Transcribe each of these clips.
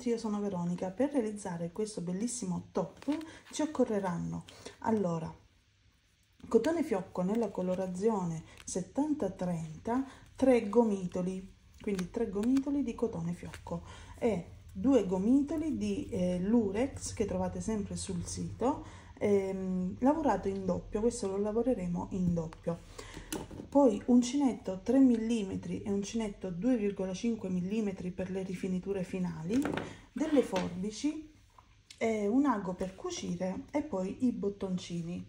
tutti, io sono Veronica. Per realizzare questo bellissimo top ci occorreranno allora cotone fiocco nella colorazione 70-30, 3 gomitoli, quindi 3 gomitoli di cotone fiocco e due gomitoli di eh, lurex che trovate sempre sul sito ehm, lavorato in doppio questo lo lavoreremo in doppio. Poi uncinetto 3 mm e uncinetto 2,5 mm per le rifiniture finali delle forbici eh, un ago per cucire e poi i bottoncini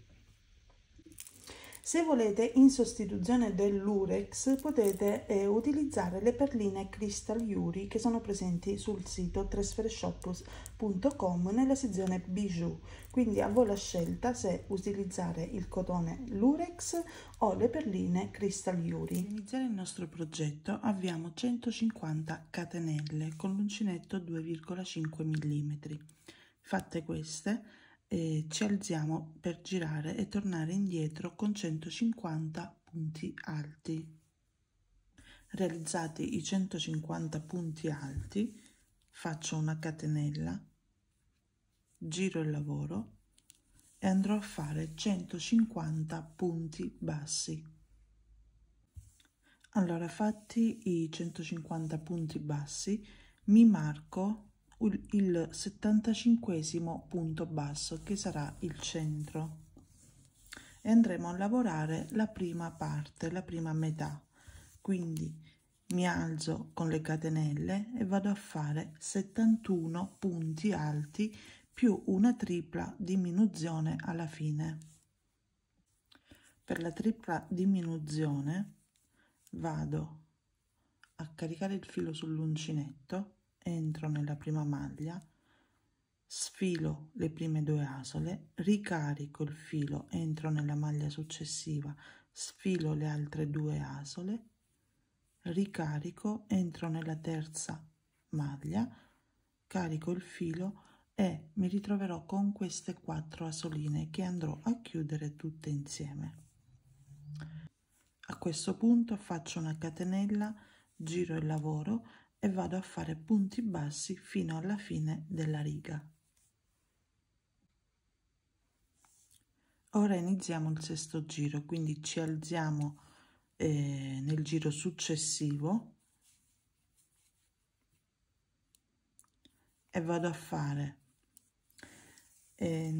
se volete in sostituzione dell'urex potete eh, utilizzare le perline Crystal Yuri che sono presenti sul sito tresfereshop.com nella sezione bijou, quindi a voi la scelta se utilizzare il cotone lurex o le perline Crystal Yuri. Per iniziare il nostro progetto avviamo 150 catenelle con l'uncinetto 2,5 mm. Fatte queste e ci alziamo per girare e tornare indietro con 150 punti alti. Realizzati i 150 punti alti, faccio una catenella, giro il lavoro e andrò a fare 150 punti bassi. Allora, fatti i 150 punti bassi, mi marco il 75 punto basso che sarà il centro. E andremo a lavorare la prima parte la prima metà. Quindi mi alzo con le catenelle e vado a fare 71 punti alti più una tripla diminuzione alla fine. Per la tripla diminuzione vado a caricare il filo sull'uncinetto entro nella prima maglia, sfilo le prime due asole, ricarico il filo, entro nella maglia successiva, sfilo le altre due asole, ricarico, entro nella terza maglia, carico il filo e mi ritroverò con queste quattro asoline che andrò a chiudere tutte insieme. A questo punto faccio una catenella, giro il lavoro e vado a fare punti bassi fino alla fine della riga. Ora iniziamo il sesto giro, quindi ci alziamo eh, nel giro successivo e vado a fare eh,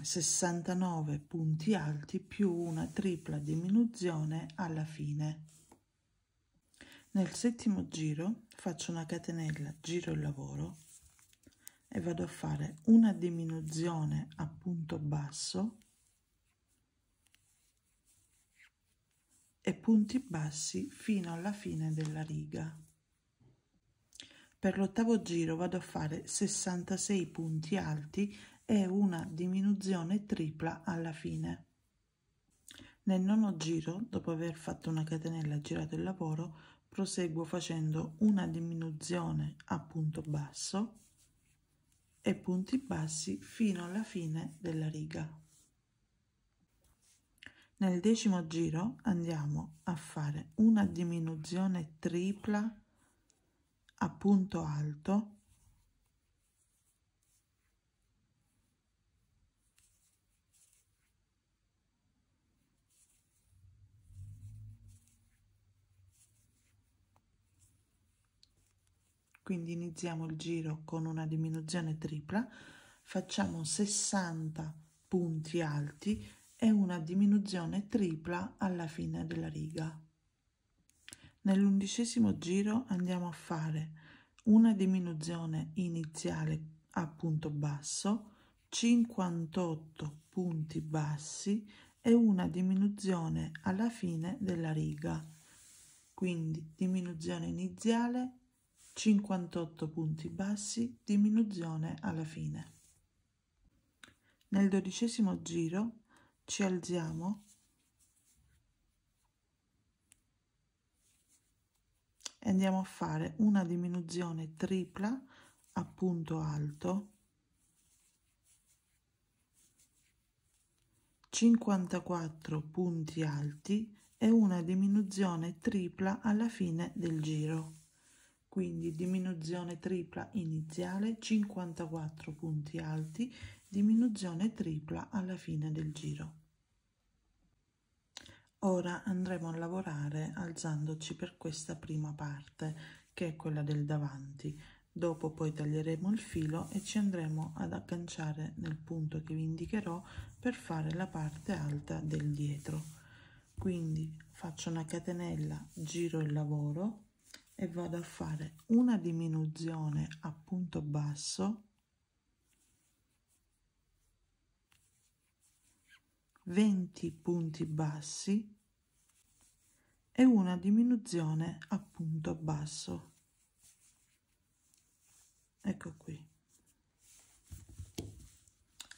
69 punti alti più una tripla diminuzione alla fine. Nel settimo giro faccio una catenella, giro il lavoro e vado a fare una diminuzione a punto basso e punti bassi fino alla fine della riga. Per l'ottavo giro vado a fare 66 punti alti e una diminuzione tripla alla fine. Nel nono giro, dopo aver fatto una catenella girato il lavoro, proseguo facendo una diminuzione a punto basso e punti bassi fino alla fine della riga. Nel decimo giro andiamo a fare una diminuzione tripla a punto alto quindi iniziamo il giro con una diminuzione tripla facciamo 60 punti alti e una diminuzione tripla alla fine della riga. Nell'undicesimo giro andiamo a fare una diminuzione iniziale a punto basso 58 punti bassi e una diminuzione alla fine della riga. Quindi diminuzione iniziale 58 punti bassi, diminuzione alla fine. Nel dodicesimo giro ci alziamo. E andiamo a fare una diminuzione tripla a punto alto. 54 punti alti e una diminuzione tripla alla fine del giro quindi diminuzione tripla iniziale 54 punti alti diminuzione tripla alla fine del giro. Ora andremo a lavorare alzandoci per questa prima parte che è quella del davanti. Dopo poi taglieremo il filo e ci andremo ad agganciare nel punto che vi indicherò per fare la parte alta del dietro. Quindi faccio una catenella giro il lavoro e vado a fare una diminuzione a punto basso. 20 punti bassi e una diminuzione a punto basso. Ecco qui.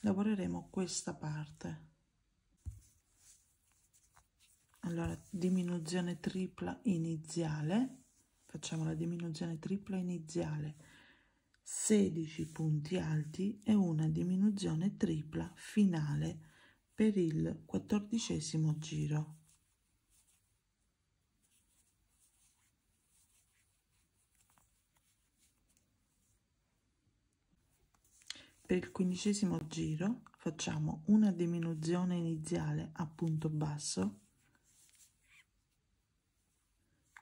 Lavoreremo questa parte. Allora diminuzione tripla iniziale facciamo la diminuzione tripla iniziale. 16 punti alti e una diminuzione tripla finale per il quattordicesimo giro. Per il quindicesimo giro facciamo una diminuzione iniziale a punto basso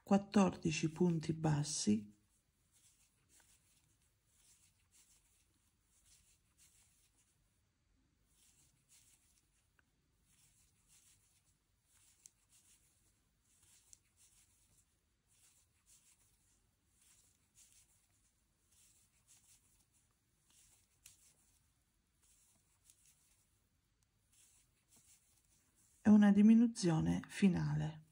14 punti bassi una diminuzione finale.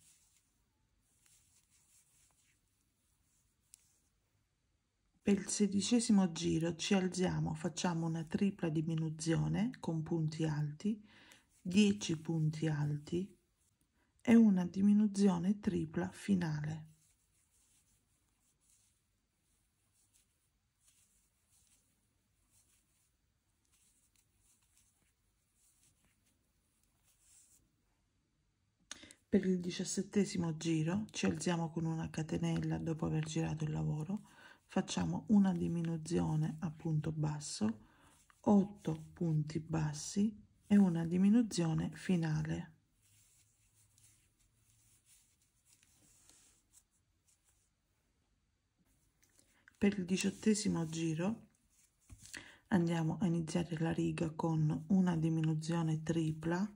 Per il sedicesimo giro ci alziamo, facciamo una tripla diminuzione con punti alti, 10 punti alti e una diminuzione tripla finale. Per il diciassettesimo giro ci alziamo con una catenella dopo aver girato il lavoro facciamo una diminuzione a punto basso 8 punti bassi e una diminuzione finale. Per il diciottesimo giro andiamo a iniziare la riga con una diminuzione tripla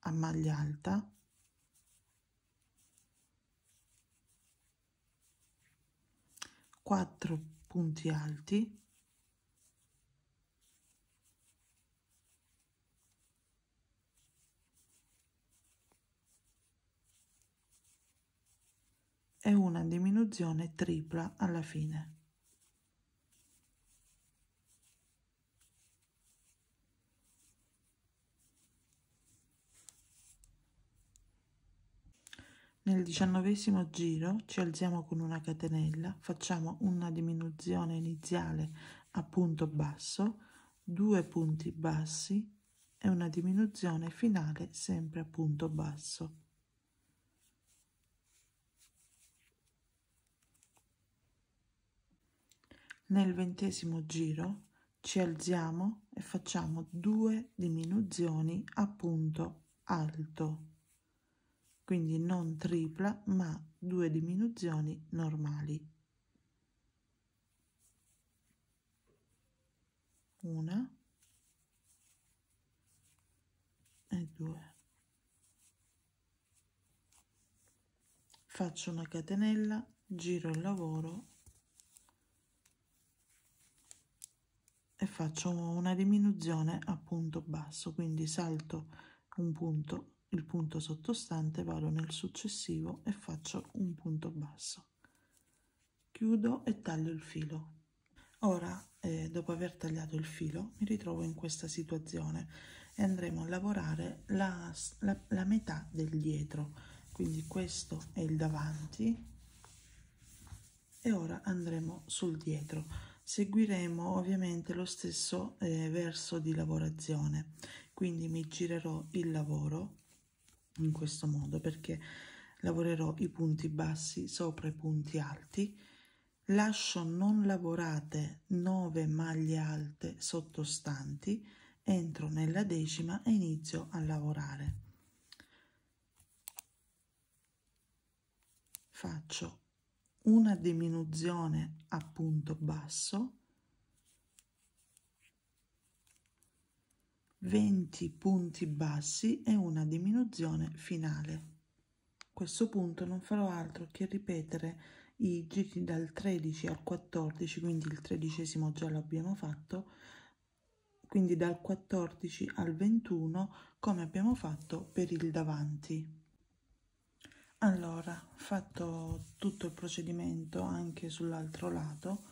a maglia alta 4 punti alti e una diminuzione tripla alla fine. Nel diciannovesimo giro ci alziamo con una catenella, facciamo una diminuzione iniziale a punto basso, due punti bassi e una diminuzione finale sempre a punto basso. Nel ventesimo giro ci alziamo e facciamo due diminuzioni a punto alto quindi non tripla ma due diminuzioni normali. Una e due. Faccio una catenella giro il lavoro e faccio una diminuzione a punto basso quindi salto un punto il punto sottostante vado nel successivo e faccio un punto basso. Chiudo e taglio il filo. Ora eh, dopo aver tagliato il filo mi ritrovo in questa situazione e andremo a lavorare la, la, la metà del dietro. Quindi questo è il davanti e ora andremo sul dietro. Seguiremo ovviamente lo stesso eh, verso di lavorazione. Quindi mi girerò il lavoro in questo modo perché lavorerò i punti bassi sopra i punti alti. Lascio non lavorate 9 maglie alte sottostanti entro nella decima e inizio a lavorare. Faccio una diminuzione a punto basso 20 punti bassi e una diminuzione finale. A questo punto non farò altro che ripetere i giri dal 13 al 14 quindi il tredicesimo già l'abbiamo fatto quindi dal 14 al 21 come abbiamo fatto per il davanti. Allora fatto tutto il procedimento anche sull'altro lato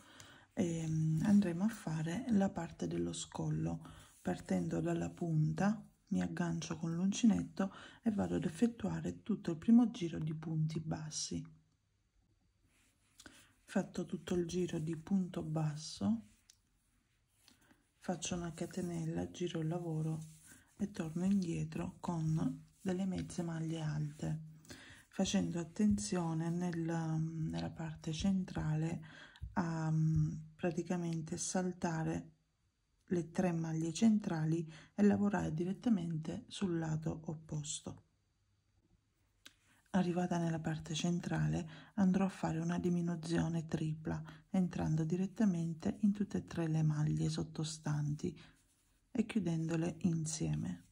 ehm, andremo a fare la parte dello scollo partendo dalla punta mi aggancio con l'uncinetto e vado ad effettuare tutto il primo giro di punti bassi. Fatto tutto il giro di punto basso faccio una catenella giro il lavoro e torno indietro con delle mezze maglie alte facendo attenzione nel, nella parte centrale a praticamente saltare le tre maglie centrali e lavorare direttamente sul lato opposto Arrivata nella parte centrale andrò a fare una diminuzione tripla entrando direttamente in tutte e tre le maglie sottostanti e chiudendole insieme.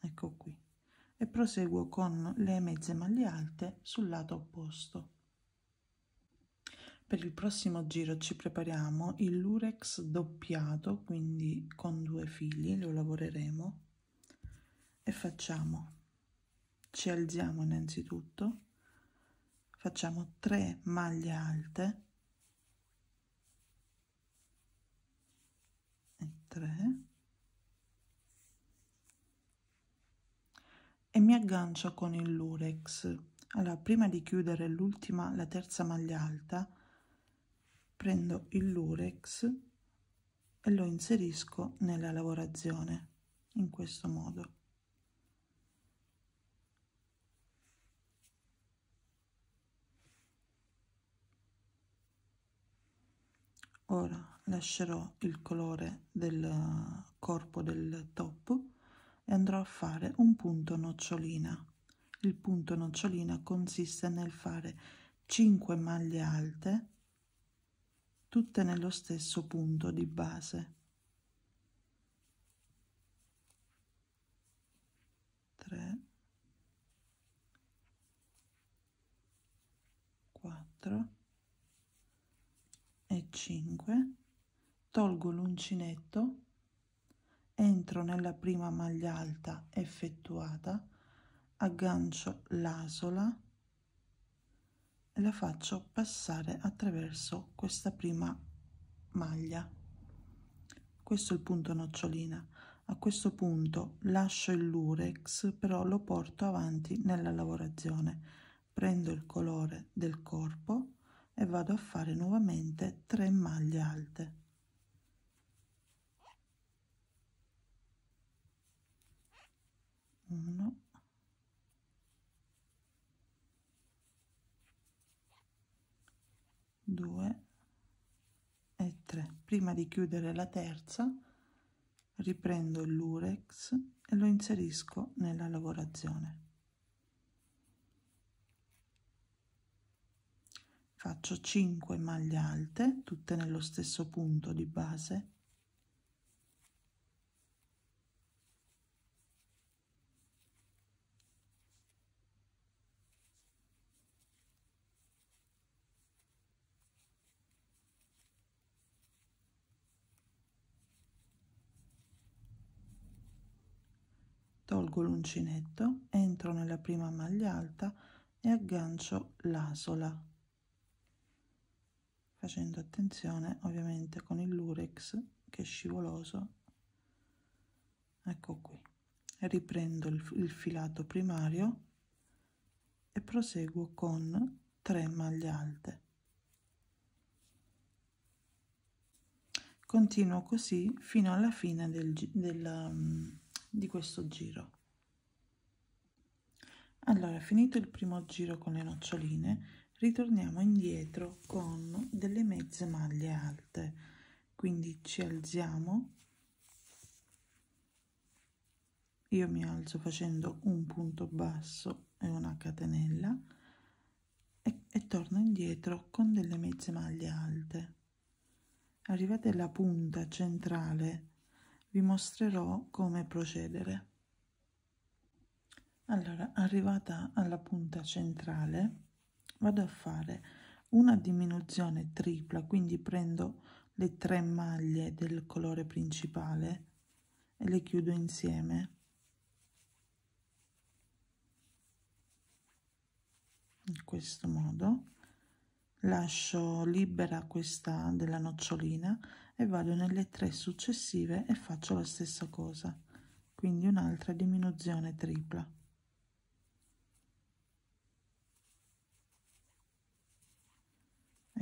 Ecco qui. E proseguo con le mezze maglie alte sul lato opposto. Per il prossimo giro ci prepariamo il lurex doppiato, quindi con due fili, lo lavoreremo e facciamo ci alziamo innanzitutto facciamo 3 maglie alte e 3 e mi aggancio con il lurex. Allora prima di chiudere l'ultima la terza maglia alta prendo il lurex e lo inserisco nella lavorazione in questo modo. Ora lascerò il colore del corpo del top e andrò a fare un punto nocciolina. Il punto nocciolina consiste nel fare 5 maglie alte tutte nello stesso punto di base. 3 4 e 5 tolgo l'uncinetto entro nella prima maglia alta effettuata aggancio l'asola e la faccio passare attraverso questa prima maglia. Questo è il punto nocciolina. A questo punto lascio il lurex però lo porto avanti nella lavorazione. Prendo il colore del corpo e vado a fare nuovamente 3 maglie alte. Uno due e tre. Prima di chiudere la terza riprendo lurex e lo inserisco nella lavorazione. Faccio 5 maglie alte tutte nello stesso punto di base tolgo l'uncinetto entro nella prima maglia alta e aggancio l'asola. Facendo attenzione ovviamente con il lurex che è scivoloso. Ecco qui. Riprendo il, il filato primario e proseguo con 3 maglie alte. Continuo così fino alla fine del, del, um, di questo giro allora finito il primo giro con le noccioline ritorniamo indietro con delle mezze maglie alte. Quindi ci alziamo. Io mi alzo facendo un punto basso e una catenella e, e torno indietro con delle mezze maglie alte. Arrivate alla punta centrale vi mostrerò come procedere allora arrivata alla punta centrale vado a fare una diminuzione tripla quindi prendo le tre maglie del colore principale e le chiudo insieme. In questo modo lascio libera questa della nocciolina e vado nelle tre successive e faccio la stessa cosa. Quindi un'altra diminuzione tripla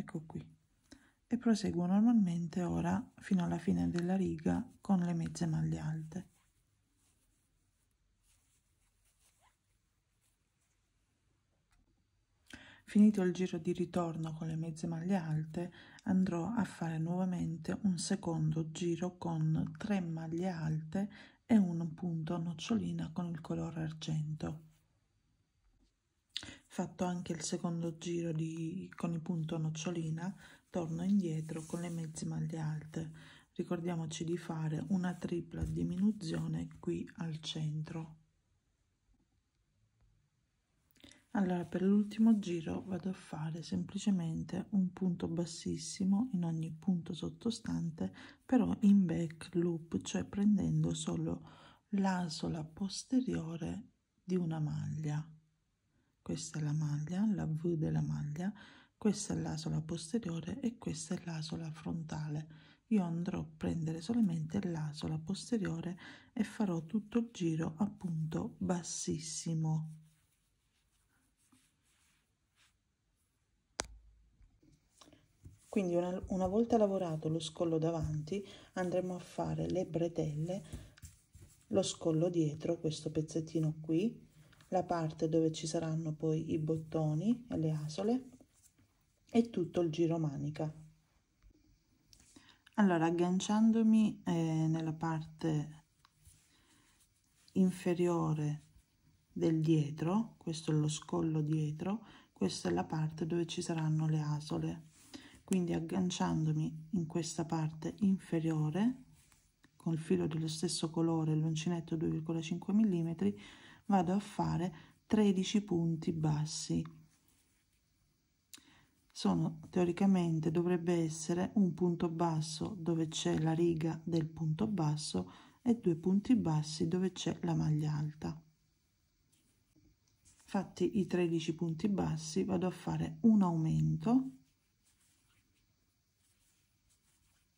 ecco qui e proseguo normalmente ora fino alla fine della riga con le mezze maglie alte Finito il giro di ritorno con le mezze maglie alte, andrò a fare nuovamente un secondo giro con tre maglie alte e un punto nocciolina con il colore argento. Fatto anche il secondo giro di, con il punto nocciolina, torno indietro con le mezze maglie alte. Ricordiamoci di fare una tripla diminuzione qui al centro. Allora, per l'ultimo giro vado a fare semplicemente un punto bassissimo in ogni punto sottostante, però in back loop, cioè prendendo solo l'asola posteriore di una maglia. Questa è la maglia, la V della maglia, questa è l'asola posteriore e questa è l'asola frontale. Io andrò a prendere solamente l'asola posteriore e farò tutto il giro appunto bassissimo Quindi una, una volta lavorato lo scollo davanti andremo a fare le bretelle, lo scollo dietro, questo pezzettino qui, la parte dove ci saranno poi i bottoni e le asole e tutto il giro manica. Allora, agganciandomi eh, nella parte inferiore del dietro, questo è lo scollo dietro, questa è la parte dove ci saranno le asole quindi agganciandomi in questa parte inferiore con il filo dello stesso colore l'uncinetto 2,5 mm vado a fare 13 punti bassi. Sono teoricamente dovrebbe essere un punto basso dove c'è la riga del punto basso e due punti bassi dove c'è la maglia alta. Fatti i 13 punti bassi vado a fare un aumento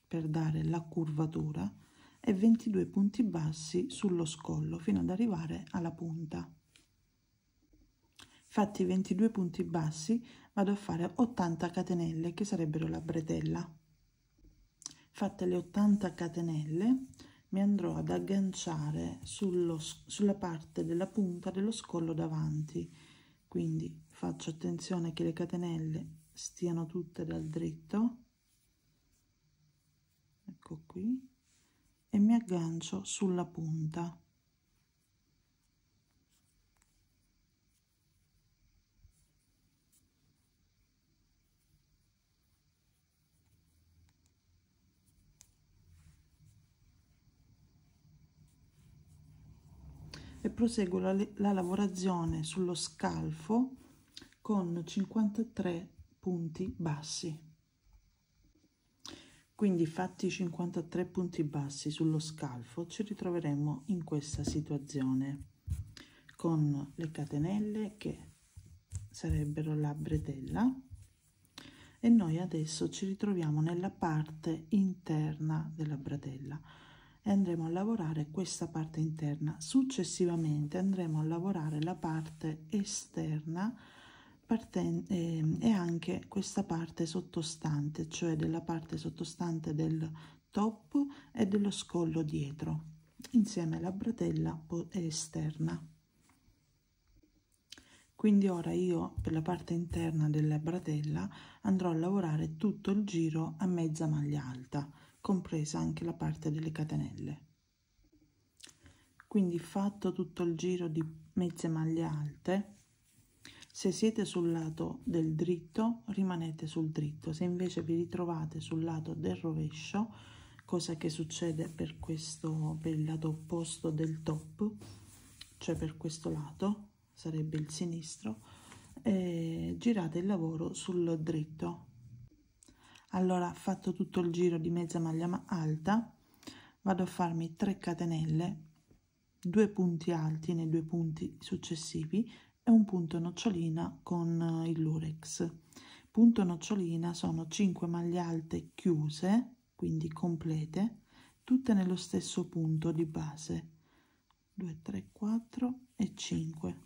per dare la curvatura e 22 punti bassi sullo scollo fino ad arrivare alla punta. Fatti 22 punti bassi vado a fare 80 catenelle che sarebbero la bretella. Fatte le 80 catenelle mi andrò ad agganciare sullo, sulla parte della punta dello scollo davanti quindi faccio attenzione che le catenelle stiano tutte dal dritto ecco qui e mi aggancio sulla punta. E proseguo la, la lavorazione sullo scalfo con 53 punti bassi quindi fatti 53 punti bassi sullo scalfo ci ritroveremo in questa situazione con le catenelle che sarebbero la bretella e noi adesso ci ritroviamo nella parte interna della bretella. E andremo a lavorare questa parte interna. Successivamente andremo a lavorare la parte esterna e anche questa parte sottostante, cioè della parte sottostante del top e dello scollo dietro, insieme alla bretella esterna. quindi ora io per la parte interna della bratella andrò a lavorare tutto il giro a mezza maglia alta compresa anche la parte delle catenelle quindi fatto tutto il giro di mezze maglie alte se siete sul lato del dritto rimanete sul dritto. Se invece vi ritrovate sul lato del rovescio cosa che succede per questo per il lato opposto del top cioè per questo lato sarebbe il sinistro e girate il lavoro sul dritto. Allora fatto tutto il giro di mezza maglia alta vado a farmi 3 catenelle due punti alti nei due punti successivi e un punto nocciolina con il lurex. Punto nocciolina sono 5 maglie alte chiuse quindi complete tutte nello stesso punto di base. 2 3 4 e 5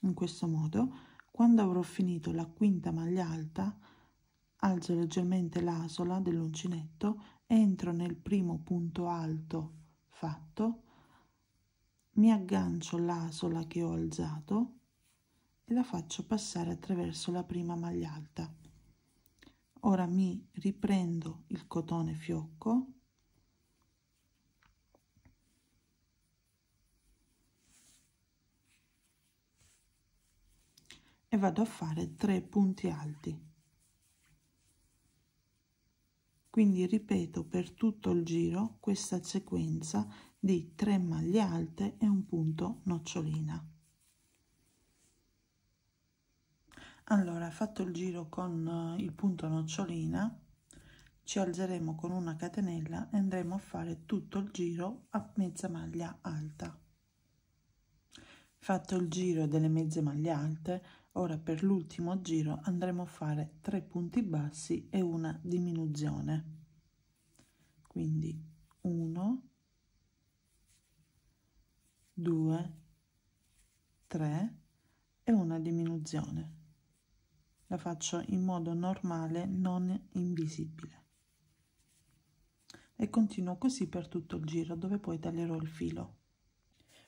in questo modo quando avrò finito la quinta maglia alta alzo leggermente l'asola dell'uncinetto entro nel primo punto alto fatto mi aggancio l'asola che ho alzato e la faccio passare attraverso la prima maglia alta. Ora mi riprendo il cotone fiocco e vado a fare tre punti alti. Quindi ripeto per tutto il giro questa sequenza di 3 maglie alte e un punto nocciolina. Allora fatto il giro con eh, il punto nocciolina ci alzeremo con una catenella e andremo a fare tutto il giro a mezza maglia alta. Fatto il giro delle mezze maglie alte ora per l'ultimo giro andremo a fare 3 punti bassi e una diminuzione. Quindi 1 2 3 e una diminuzione. La faccio in modo normale non invisibile. E continuo così per tutto il giro dove poi taglierò il filo.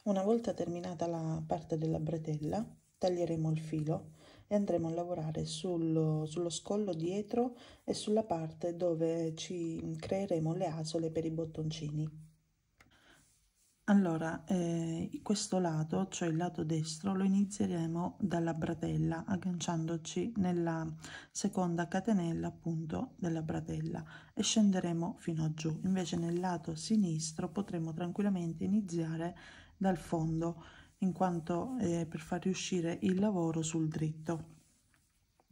Una volta terminata la parte della bretella taglieremo il filo e andremo a lavorare sul, sullo scollo dietro e sulla parte dove ci creeremo le asole per i bottoncini. Allora, eh, questo lato, cioè il lato destro, lo inizieremo dalla bratella, agganciandoci nella seconda catenella appunto della bratella e scenderemo fino a giù. Invece nel lato sinistro potremo tranquillamente iniziare dal fondo in quanto eh, per far riuscire il lavoro sul dritto.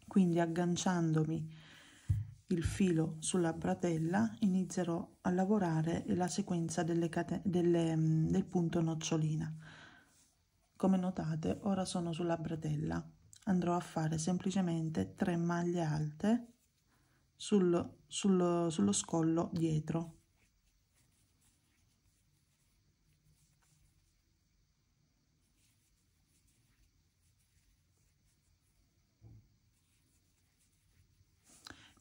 Quindi agganciandomi il filo sulla bratella inizierò a lavorare la sequenza delle delle, mm, del punto nocciolina. Come notate ora sono sulla bratella, andrò a fare semplicemente 3 maglie alte sul, sul, sullo scollo dietro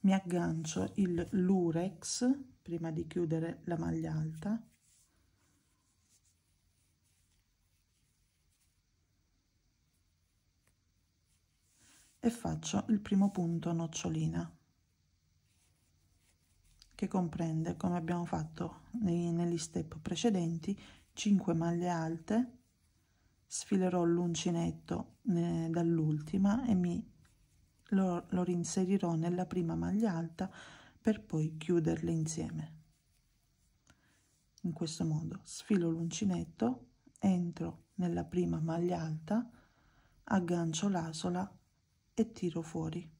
mi aggancio il lurex prima di chiudere la maglia alta. E faccio il primo punto nocciolina che comprende come abbiamo fatto nei, negli step precedenti 5 maglie alte sfilerò l'uncinetto eh, dall'ultima e mi lo, lo rinserirò nella prima maglia alta per poi chiuderle insieme. In questo modo sfilo l'uncinetto, entro nella prima maglia alta, aggancio l'asola e tiro fuori.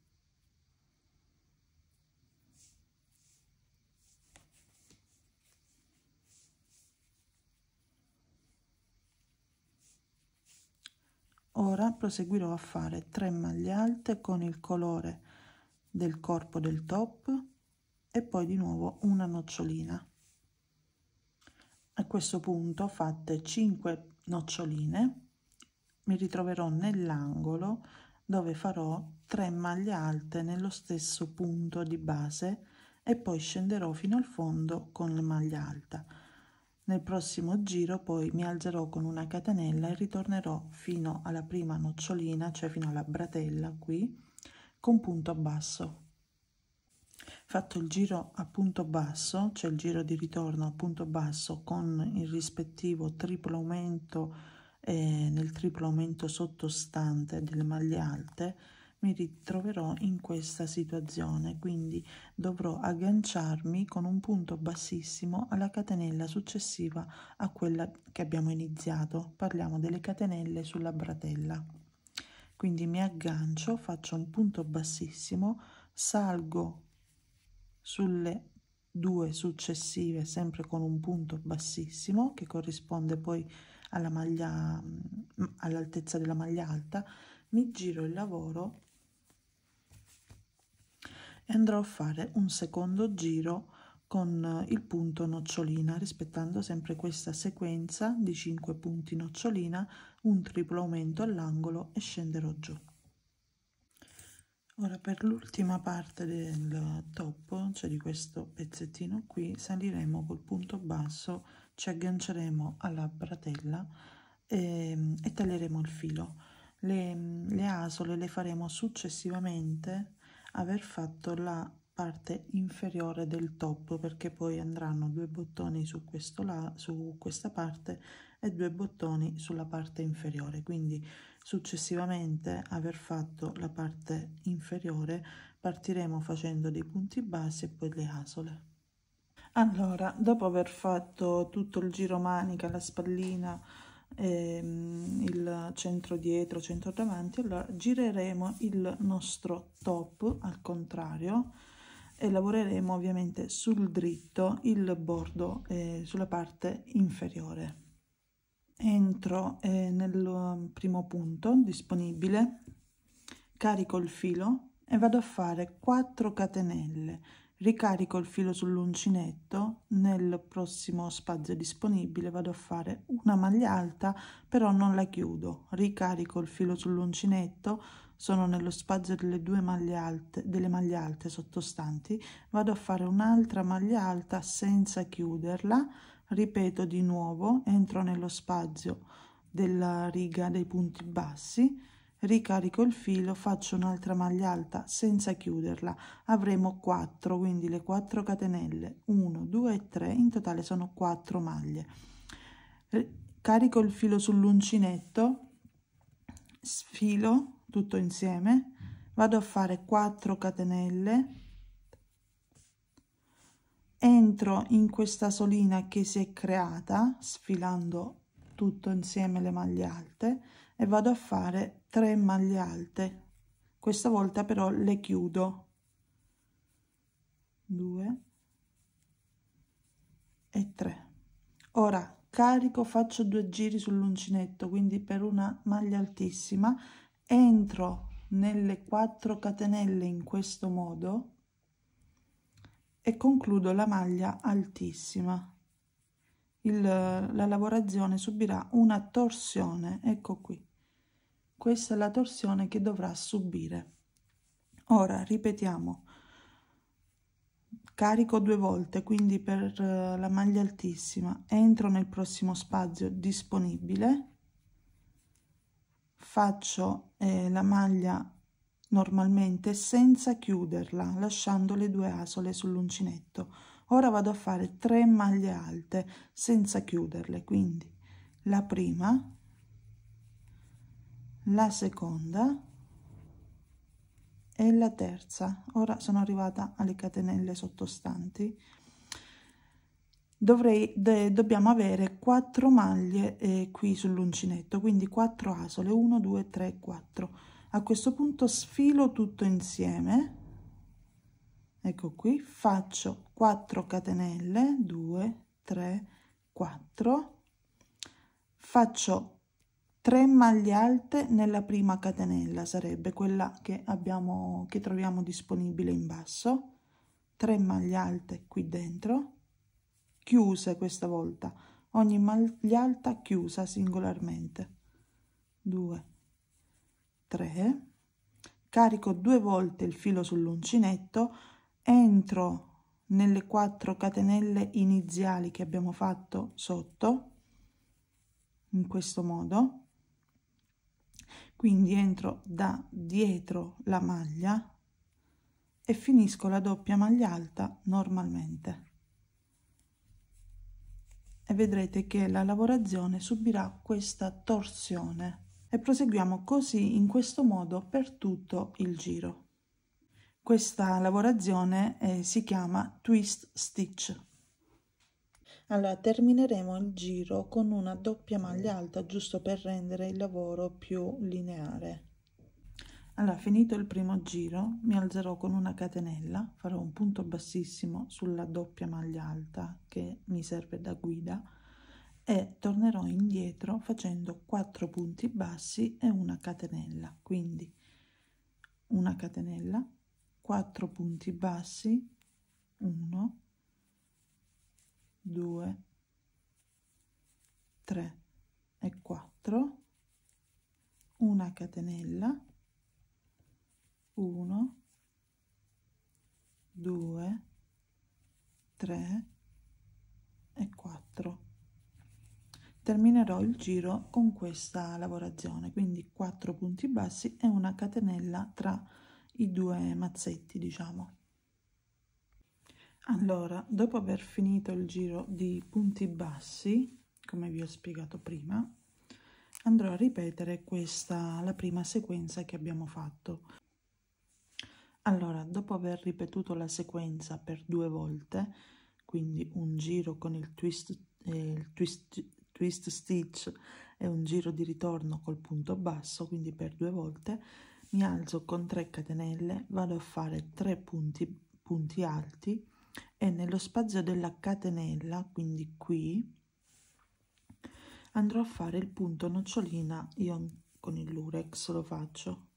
Ora proseguirò a fare 3 maglie alte con il colore del corpo del top e poi di nuovo una nocciolina. A questo punto fatte 5 noccioline mi ritroverò nell'angolo dove farò 3 maglie alte nello stesso punto di base e poi scenderò fino al fondo con la maglia alta. Nel prossimo giro poi mi alzerò con una catenella e ritornerò fino alla prima nocciolina cioè fino alla bratella qui con punto basso. Fatto il giro a punto basso cioè il giro di ritorno a punto basso con il rispettivo triplo aumento eh, nel triplo aumento sottostante delle maglie alte mi ritroverò in questa situazione quindi dovrò agganciarmi con un punto bassissimo alla catenella successiva a quella che abbiamo iniziato. Parliamo delle catenelle sulla bratella. Quindi mi aggancio faccio un punto bassissimo salgo sulle due successive sempre con un punto bassissimo che corrisponde poi alla maglia all'altezza della maglia alta. Mi giro il lavoro e andrò a fare un secondo giro con il punto nocciolina rispettando sempre questa sequenza di 5 punti nocciolina un triplo aumento all'angolo e scenderò giù. Ora per l'ultima parte del top cioè di questo pezzettino qui saliremo col punto basso ci agganceremo alla bratella e, e taglieremo il filo. Le, le asole le faremo successivamente aver fatto la parte inferiore del top perché poi andranno due bottoni su questo là su questa parte e due bottoni sulla parte inferiore. Quindi successivamente aver fatto la parte inferiore partiremo facendo dei punti bassi e poi le asole. Allora dopo aver fatto tutto il giro manica la spallina ehm, il centro dietro, centro davanti, allora gireremo il nostro top al contrario e lavoreremo ovviamente sul dritto il bordo eh, sulla parte inferiore. Entro eh, nel primo punto disponibile, carico il filo e vado a fare 4 catenelle ricarico il filo sull'uncinetto nel prossimo spazio disponibile vado a fare una maglia alta però non la chiudo ricarico il filo sull'uncinetto sono nello spazio delle due maglie alte delle maglie alte sottostanti vado a fare un'altra maglia alta senza chiuderla ripeto di nuovo entro nello spazio della riga dei punti bassi ricarico il filo faccio un'altra maglia alta senza chiuderla. Avremo 4 quindi le 4 catenelle. 1 2 e 3 in totale sono 4 maglie. Carico il filo sull'uncinetto sfilo tutto insieme. Vado a fare 4 catenelle. Entro in questa solina che si è creata sfilando tutto insieme le maglie alte e vado a fare 3 maglie alte. Questa volta però le chiudo. 2 e 3 ora carico faccio due giri sull'uncinetto quindi per una maglia altissima. Entro nelle 4 catenelle in questo modo e concludo la maglia altissima il, la lavorazione subirà una torsione. Ecco qui. Questa è la torsione che dovrà subire. Ora ripetiamo. Carico due volte quindi per eh, la maglia altissima. Entro nel prossimo spazio disponibile. Faccio eh, la maglia normalmente senza chiuderla lasciando le due asole sull'uncinetto ora vado a fare 3 maglie alte senza chiuderle quindi la prima la seconda e la terza. Ora sono arrivata alle catenelle sottostanti. Dovrei de, dobbiamo avere 4 maglie eh, qui sull'uncinetto quindi 4 asole 1 2 3 4 a questo punto sfilo tutto insieme ecco qui faccio 4 catenelle 2 3 4 faccio 3 maglie alte nella prima catenella sarebbe quella che abbiamo che troviamo disponibile in basso. 3 maglie alte qui dentro chiuse questa volta. Ogni maglia alta chiusa singolarmente. 2 3 carico due volte il filo sull'uncinetto entro nelle 4 catenelle iniziali che abbiamo fatto sotto in questo modo. Quindi entro da dietro la maglia e finisco la doppia maglia alta normalmente. E vedrete che la lavorazione subirà questa torsione. E proseguiamo così in questo modo per tutto il giro questa lavorazione eh, si chiama twist stitch. Allora termineremo il giro con una doppia maglia alta giusto per rendere il lavoro più lineare. Allora finito il primo giro mi alzerò con una catenella farò un punto bassissimo sulla doppia maglia alta che mi serve da guida e tornerò indietro facendo 4 punti bassi e una catenella. Quindi una catenella 4 punti bassi 1 2 3 e 4 una catenella 1 2 3 e 4 terminerò il giro con questa lavorazione quindi 4 punti bassi e una catenella tra i due mazzetti diciamo. Allora dopo aver finito il giro di punti bassi come vi ho spiegato prima andrò a ripetere questa la prima sequenza che abbiamo fatto. Allora dopo aver ripetuto la sequenza per due volte quindi un giro con il twist, eh, il twist, twist stitch e un giro di ritorno col punto basso quindi per due volte mi alzo con 3 catenelle vado a fare 3 punti, punti alti e nello spazio della catenella quindi qui andrò a fare il punto nocciolina io con il lurex lo faccio.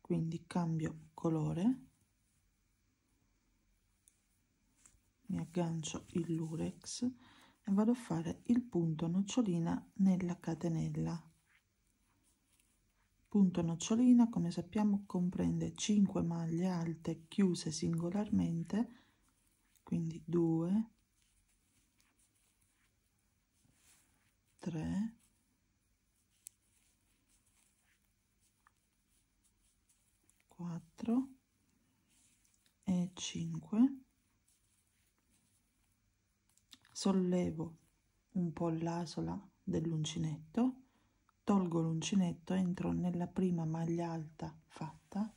Quindi cambio colore mi aggancio il lurex e vado a fare il punto nocciolina nella catenella punto nocciolina come sappiamo comprende 5 maglie alte chiuse singolarmente quindi 2 3 4 e 5 sollevo un po' l'asola dell'uncinetto tolgo l'uncinetto entro nella prima maglia alta fatta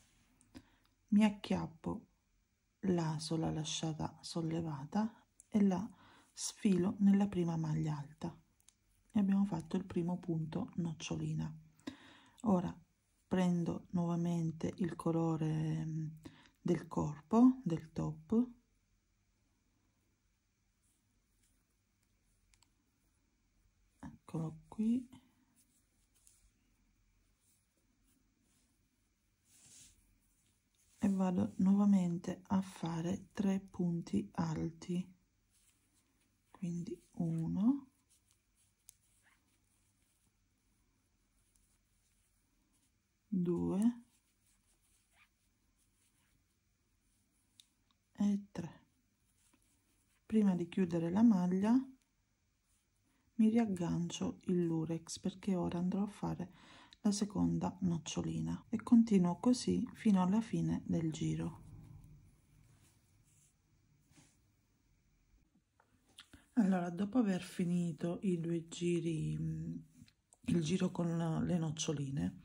mi acchiappo l'asola lasciata sollevata e la sfilo nella prima maglia alta. E abbiamo fatto il primo punto nocciolina. Ora prendo nuovamente il colore mm, del corpo del top. Eccolo qui e vado nuovamente a fare tre punti alti. Quindi 1 2 e 3 prima di chiudere la maglia mi riaggancio il lurex perché ora andrò a fare la seconda nocciolina e continuo così fino alla fine del giro. Allora dopo aver finito i due giri il giro con le noccioline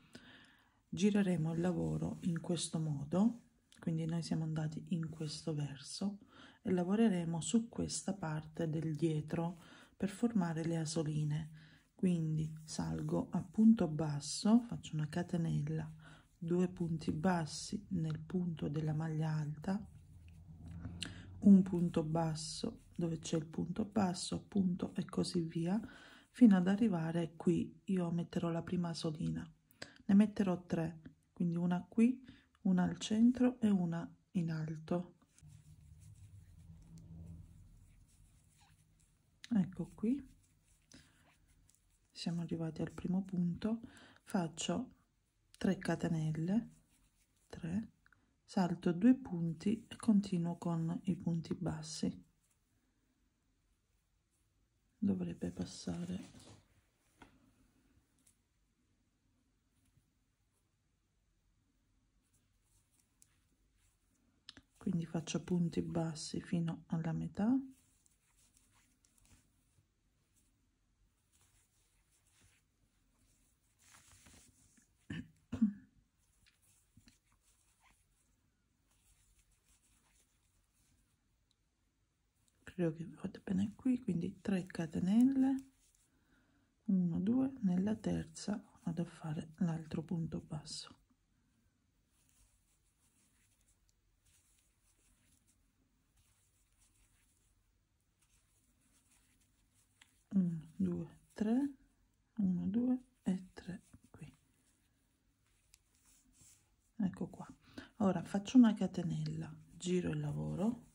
gireremo il lavoro in questo modo. Quindi noi siamo andati in questo verso e lavoreremo su questa parte del dietro per formare le asoline quindi salgo a punto basso faccio una catenella due punti bassi nel punto della maglia alta un punto basso dove c'è il punto basso appunto e così via fino ad arrivare qui. Io metterò la prima solina ne metterò tre quindi una qui una al centro e una in alto. Ecco qui siamo arrivati al primo punto. Faccio 3 catenelle 3 salto due punti e continuo con i punti bassi. Dovrebbe passare. Quindi faccio punti bassi fino alla metà credo che fate bene qui quindi 3 catenelle 1 2 nella terza vado a fare l'altro punto basso. 1 2 3 1 2 e 3 qui. Ecco qua. Ora faccio una catenella giro il lavoro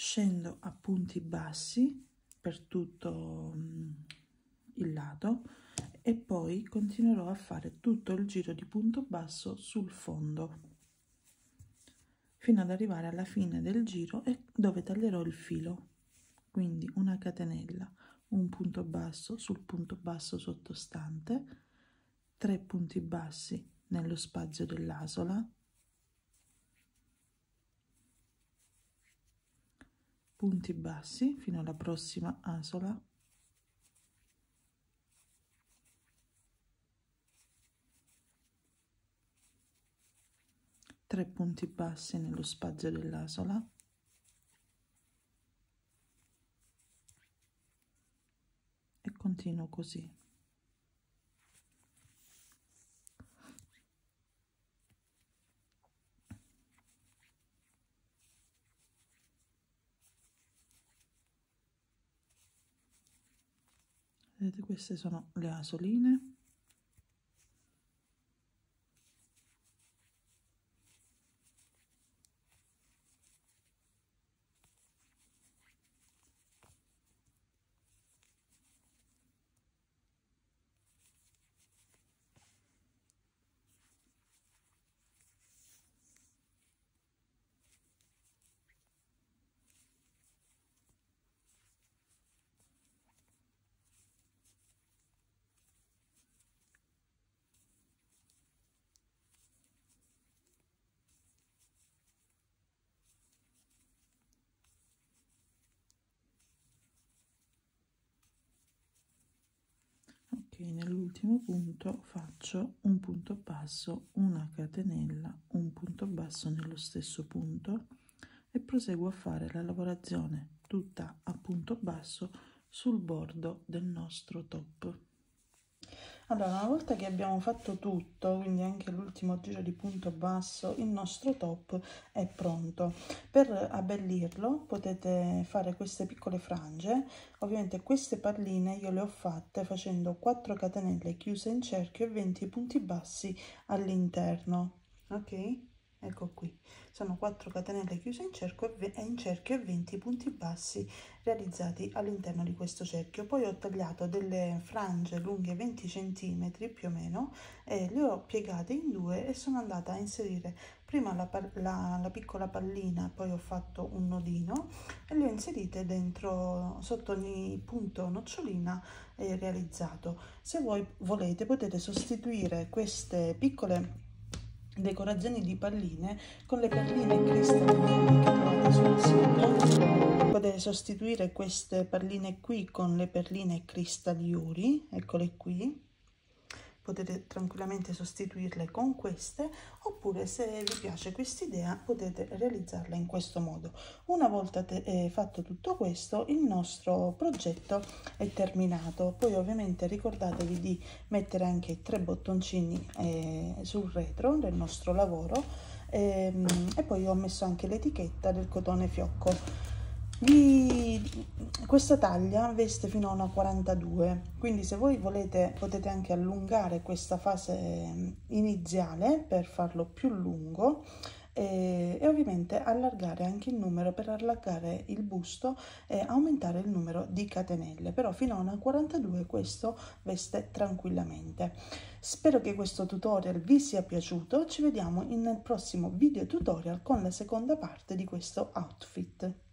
scendo a punti bassi per tutto mm, il lato e poi continuerò a fare tutto il giro di punto basso sul fondo fino ad arrivare alla fine del giro e dove taglierò il filo. Quindi una catenella un punto basso sul punto basso sottostante 3 punti bassi nello spazio dell'asola punti bassi fino alla prossima asola. 3 punti bassi nello spazio dell'asola. E continuo così vedete queste sono le asoline nell'ultimo punto faccio un punto basso una catenella un punto basso nello stesso punto e proseguo a fare la lavorazione tutta a punto basso sul bordo del nostro top allora una volta che abbiamo fatto tutto quindi anche l'ultimo giro di punto basso il nostro top è pronto. Per abbellirlo potete fare queste piccole frange. Ovviamente queste palline io le ho fatte facendo 4 catenelle chiuse in cerchio e 20 punti bassi all'interno ok ecco qui. Sono 4 catenelle chiuse in cerchio e in cerchio e 20 punti bassi realizzati all'interno di questo cerchio. Poi ho tagliato delle frange lunghe 20 centimetri più o meno e le ho piegate in due e sono andata a inserire prima la, la, la piccola pallina poi ho fatto un nodino e le ho inserite dentro sotto ogni punto nocciolina eh, realizzato. Se voi volete potete sostituire queste piccole decorazioni di palline con le palline cristalline che trovate sul sito. Potete sostituire queste palline qui con le perline cristalliuri eccole qui potete tranquillamente sostituirle con queste oppure se vi piace quest'idea potete realizzarla in questo modo. Una volta eh, fatto tutto questo il nostro progetto è terminato. Poi ovviamente ricordatevi di mettere anche tre bottoncini eh, sul retro del nostro lavoro ehm, e poi ho messo anche l'etichetta del cotone fiocco vi, questa taglia veste fino a una 42 quindi se voi volete potete anche allungare questa fase iniziale per farlo più lungo e, e ovviamente allargare anche il numero per allargare il busto e aumentare il numero di catenelle. Però fino a una 42 questo veste tranquillamente. Spero che questo tutorial vi sia piaciuto. Ci vediamo nel prossimo video tutorial con la seconda parte di questo outfit